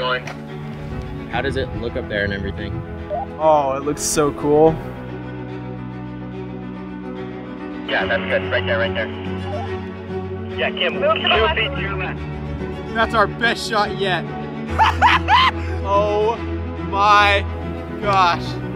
going. How does it look up there and everything? Oh, it looks so cool. Yeah, that's good. Right there, right there. Yeah, Kim, move to the feet to your left. That's our best shot yet. oh my gosh.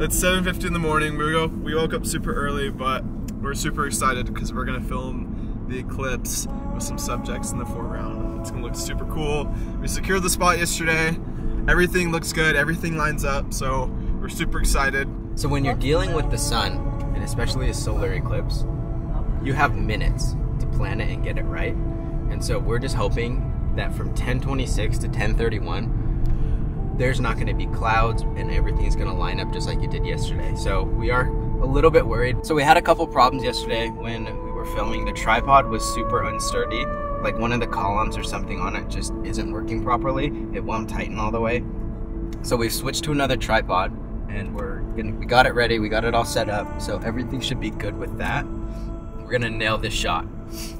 It's 7.50 in the morning. We, go, we woke up super early, but we're super excited because we're gonna film the eclipse with some subjects in the foreground. It's gonna look super cool. We secured the spot yesterday. Everything looks good, everything lines up, so we're super excited. So when you're dealing with the sun, and especially a solar eclipse, you have minutes to plan it and get it right. And so we're just hoping that from 1026 to 1031, there's not going to be clouds and everything's going to line up just like it did yesterday. So we are a little bit worried. So we had a couple problems yesterday when we were filming. The tripod was super unsturdy. Like one of the columns or something on it just isn't working properly. It won't tighten all the way. So we've switched to another tripod and we're gonna, we got it ready. We got it all set up. So everything should be good with that. We're to nail this shot.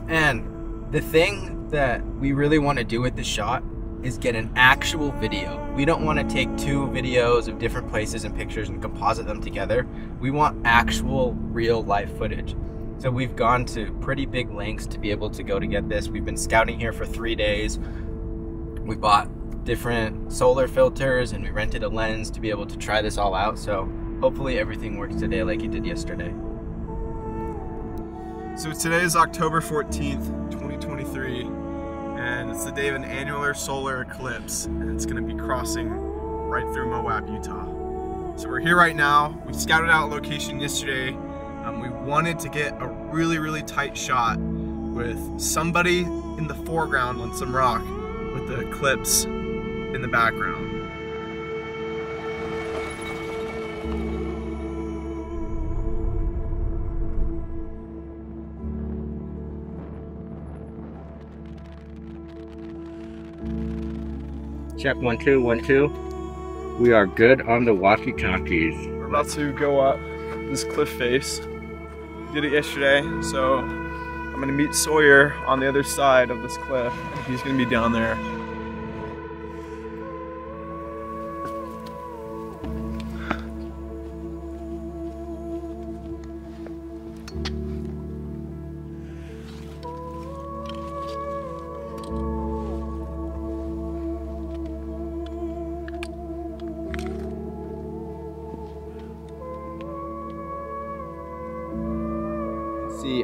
And the thing that we really want to do with this shot is get an actual video. We don't want to take two videos of different places and pictures and composite them together. We want actual real life footage. So we've gone to pretty big lengths to be able to go to get this. We've been scouting here for three days. We bought different solar filters and we rented a lens to be able to try this all out. So hopefully everything works today like it did yesterday. So today is October 14th, 2023 and it's the day of an annular solar eclipse, and it's going to be crossing right through Moab, Utah. So we're here right now. We scouted out location yesterday. Um, we wanted to get a really, really tight shot with somebody in the foreground on some rock with the eclipse in the background. Check one, two, one, two. We are good on the walkie-talkies. We're about to go up this cliff face. Did it yesterday, so I'm gonna meet Sawyer on the other side of this cliff. He's gonna be down there.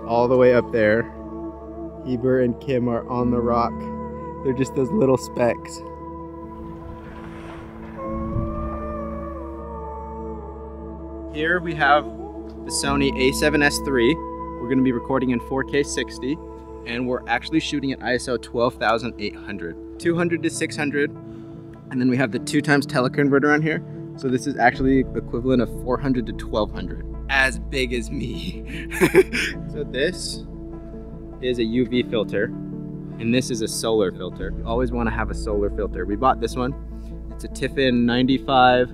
All the way up there. Heber and Kim are on the rock. They're just those little specks. Here we have the Sony a7S III. We're going to be recording in 4K 60 and we're actually shooting at ISO 12800. 200 to 600 and then we have the two times teleconverter on here. So this is actually equivalent of 400 to 1200 as big as me. so this is a UV filter and this is a solar filter. You always want to have a solar filter. We bought this one. It's a Tiffen 95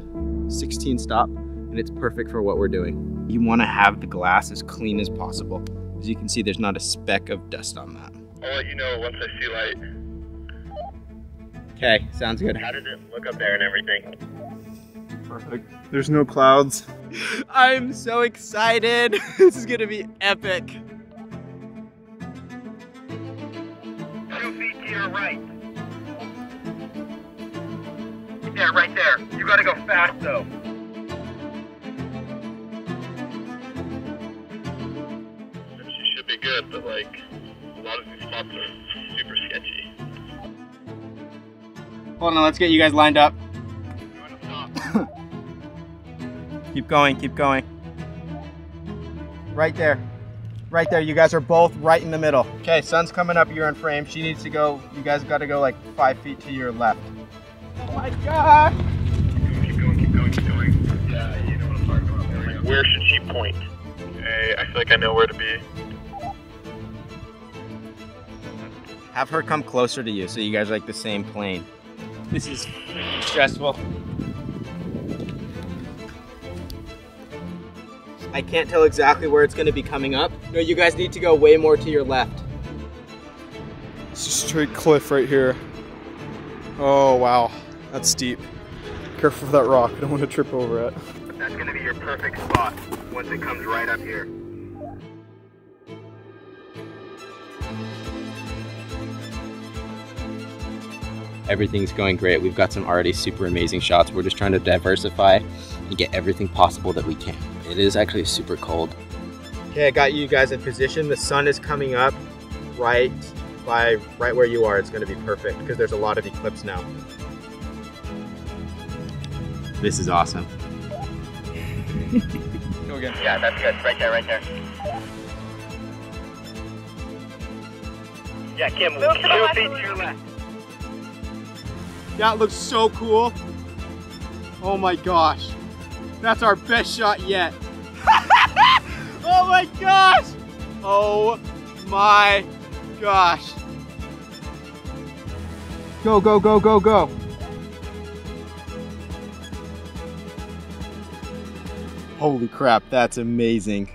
16 stop and it's perfect for what we're doing. You want to have the glass as clean as possible. As you can see, there's not a speck of dust on that. I'll let you know once I see light. Okay, sounds good. How did it look up there and everything? Perfect. There's no clouds. I'm so excited. this is gonna be epic. Two feet to your right. There, right there. You gotta go fast though. She should be good, but like a lot of these spots are super sketchy. Hold on, let's get you guys lined up. Keep going, keep going. Right there. Right there. You guys are both right in the middle. Okay, sun's coming up. You're in frame. She needs to go. You guys got to go like five feet to your left. Oh my gosh! Keep going, keep going, keep going. Yeah, you know what I'm talking about. There we go. Where should she point? Okay, I feel like I know where to be. Have her come closer to you so you guys are like the same plane. This is stressful. I can't tell exactly where it's going to be coming up. No, you guys need to go way more to your left. It's a straight cliff right here. Oh wow, that's steep. Careful for that rock. I don't want to trip over it. That's gonna be your perfect spot once it comes right up here. Everything's going great. We've got some already super amazing shots. We're just trying to diversify and get everything possible that we can. It is actually super cold. Okay, I got you guys in position. The sun is coming up right by right where you are. It's going to be perfect because there's a lot of eclipse now. This is awesome. Go again. Yeah, that's good. Right there, right there. Yeah, Kim, two feet to your left. That looks so cool. Oh my gosh. That's our best shot yet. oh my gosh. Oh my gosh. Go, go, go, go, go. Holy crap, that's amazing.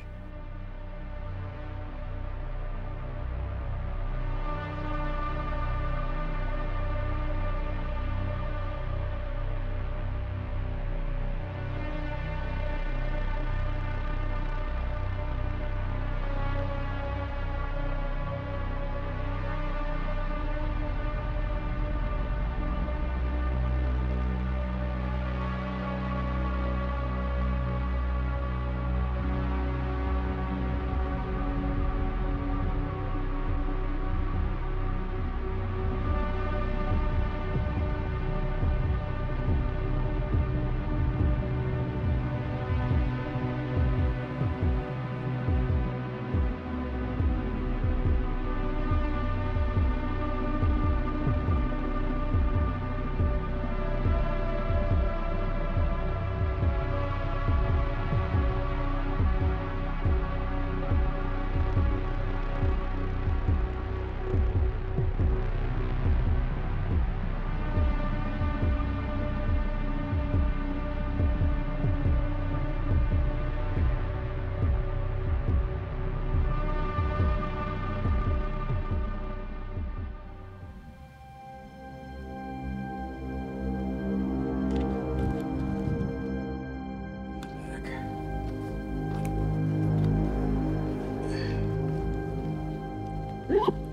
Yeah.